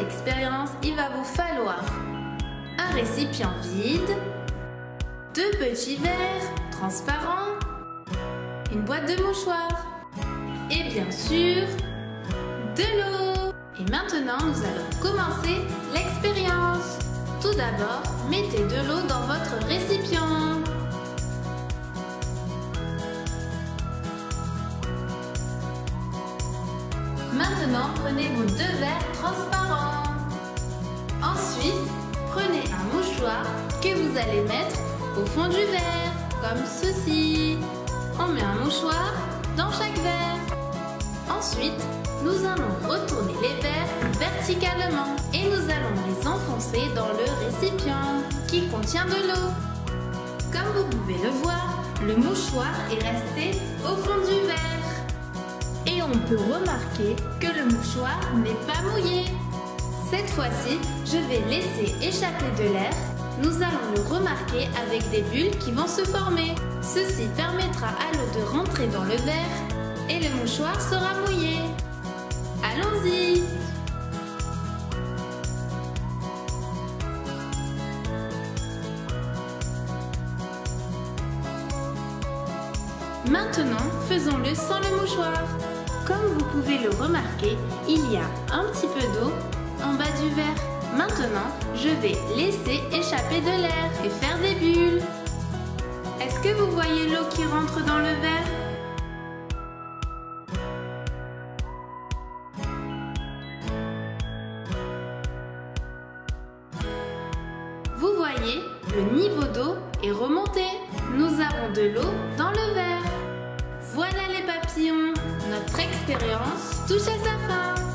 expérience, il va vous falloir un récipient vide, deux petits verres transparents, une boîte de mouchoirs et bien sûr de l'eau. Et maintenant, nous allons commencer l'expérience. Tout d'abord, mettez de l'eau dans votre récipient. Maintenant, prenez vos deux verres transparents. Ensuite, prenez un mouchoir que vous allez mettre au fond du verre, comme ceci. On met un mouchoir dans chaque verre. Ensuite, nous allons retourner les verres verticalement et nous allons les enfoncer dans le récipient qui contient de l'eau. Comme vous pouvez le voir, le mouchoir est resté au fond du on peut remarquer que le mouchoir n'est pas mouillé. Cette fois-ci, je vais laisser échapper de l'air. Nous allons le remarquer avec des bulles qui vont se former. Ceci permettra à l'eau de rentrer dans le verre et le mouchoir sera mouillé. Allons-y Maintenant, faisons-le sans le mouchoir. Comme vous pouvez le remarquer, il y a un petit peu d'eau en bas du verre. Maintenant, je vais laisser échapper de l'air et faire des bulles. Est-ce que vous voyez l'eau qui rentre dans le verre? Vous voyez, le niveau d'eau est remonté. Nous avons de l'eau dans le verre. Voilà les papillons, notre expérience touche à sa fin.